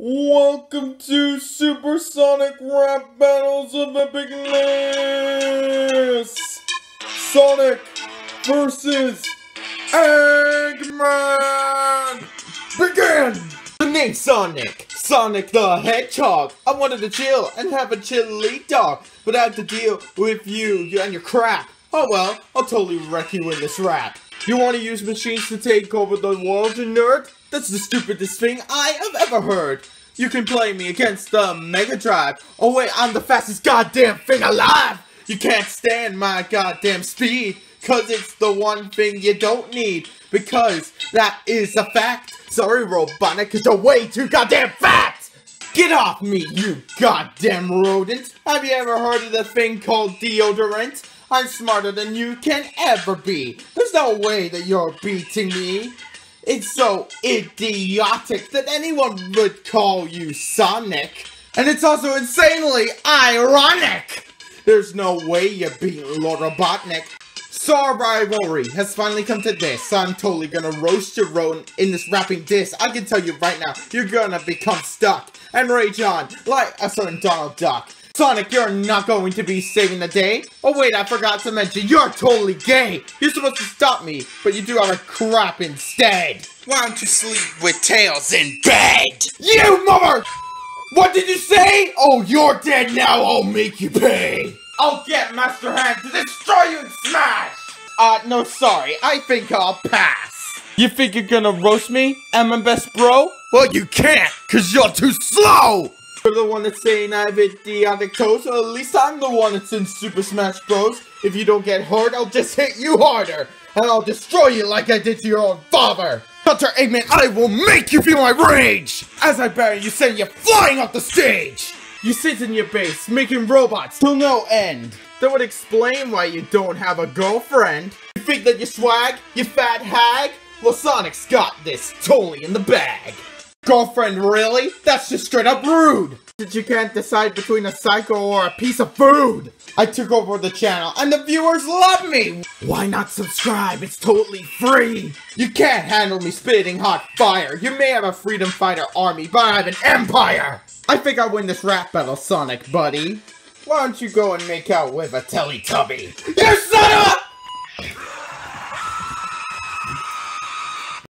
Welcome to Supersonic Rap Battles of Epicness! Sonic versus Eggman! Begin! The name's Sonic. Sonic the Hedgehog. I wanted to chill and have a chilly dog, but I have to deal with you, you and your crap. Oh well, I'll totally wreck you in this rap. You want to use machines to take over the world, you nerd? That's the stupidest thing I have ever heard. You can play me against the Mega Drive. Oh wait, I'm the fastest goddamn thing alive. You can't stand my goddamn speed, cause it's the one thing you don't need. Because that is a fact. Sorry, Robotnik, cause you're way too goddamn fat! Get off me, you goddamn rodent! Have you ever heard of the thing called deodorant? I'm smarter than you can ever be. There's no way that you're beating me. It's so idiotic that anyone would call you Sonic. And it's also insanely ironic. There's no way you beat Lord Robotnik. So our rivalry has finally come to this. I'm totally gonna roast your rodent in this rapping diss. I can tell you right now, you're gonna become stuck and rage on like a certain Donald Duck. Sonic, you're not going to be saving the day. Oh wait, I forgot to mention, you're totally gay. You're supposed to stop me, but you do a crap instead. Why don't you sleep with Tails in bed? You mother! What did you say? Oh, you're dead now, I'll make you pay. I'll get Master Hand to destroy you and smash! Uh, no sorry, I think I'll pass. You think you're gonna roast me, I'm my best bro? Well, you can't, cause you're too slow! You're the one that's saying I have idiotic toes, so at least I'm the one that's in Super Smash Bros. If you don't get hurt, I'll just hit you harder, and I'll destroy you like I did to your own father. Dr. Eggman, I will make you feel my rage! As I bury you, send you flying off the stage! You sit in your base, making robots till no end. That would explain why you don't have a girlfriend. You think that you swag, you fat hag? Well, Sonic's got this totally in the bag. Girlfriend, really? That's just straight up rude! That you can't decide between a psycho or a piece of food! I took over the channel and the viewers love me! Why not subscribe? It's totally free! You can't handle me spitting hot fire! You may have a freedom fighter army, but I have an empire! I think I'll win this rap battle, Sonic, buddy. Why don't you go and make out with a Teletubby? You son of a-